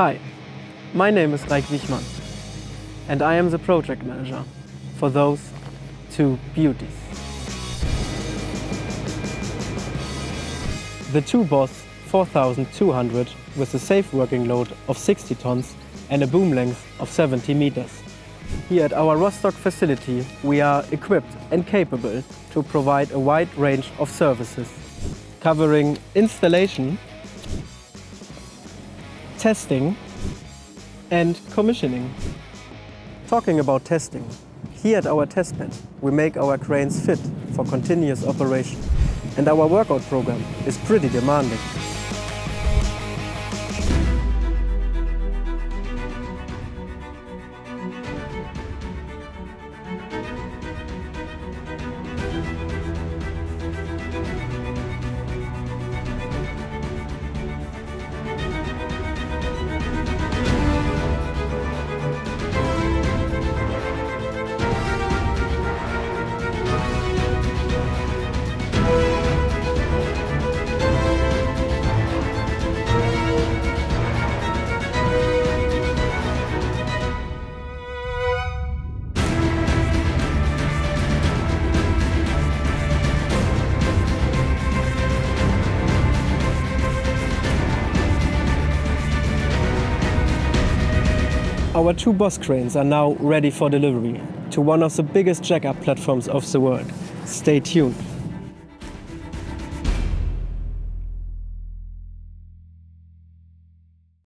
Hi, my name is Raik Wichmann and I am the project manager for those two beauties. The two BOS 4200 with a safe working load of 60 tons and a boom length of 70 meters. Here at our Rostock facility we are equipped and capable to provide a wide range of services covering installation, testing and commissioning. Talking about testing, here at our test bed we make our cranes fit for continuous operation and our workout program is pretty demanding. Our two BOS cranes are now ready for delivery to one of the biggest jack-up platforms of the world. Stay tuned.